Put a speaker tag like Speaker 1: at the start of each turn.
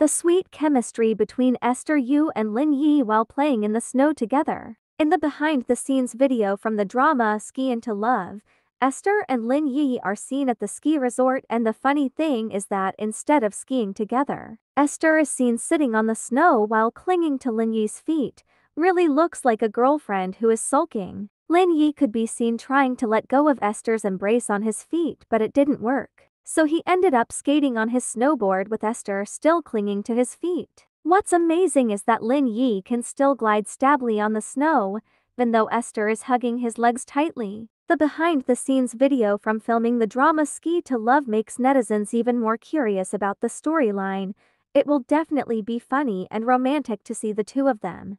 Speaker 1: The sweet chemistry between Esther Yu and Lin Yi while playing in the snow together. In the behind-the-scenes video from the drama Ski into Love, Esther and Lin Yi are seen at the ski resort and the funny thing is that instead of skiing together, Esther is seen sitting on the snow while clinging to Lin Yi's feet, really looks like a girlfriend who is sulking. Lin Yi could be seen trying to let go of Esther's embrace on his feet but it didn't work. So he ended up skating on his snowboard with Esther still clinging to his feet. What's amazing is that Lin Yi can still glide stably on the snow, even though Esther is hugging his legs tightly. The behind-the-scenes video from filming the drama Ski into Love makes netizens even more curious about the storyline. It will definitely be funny and romantic to see the two of them.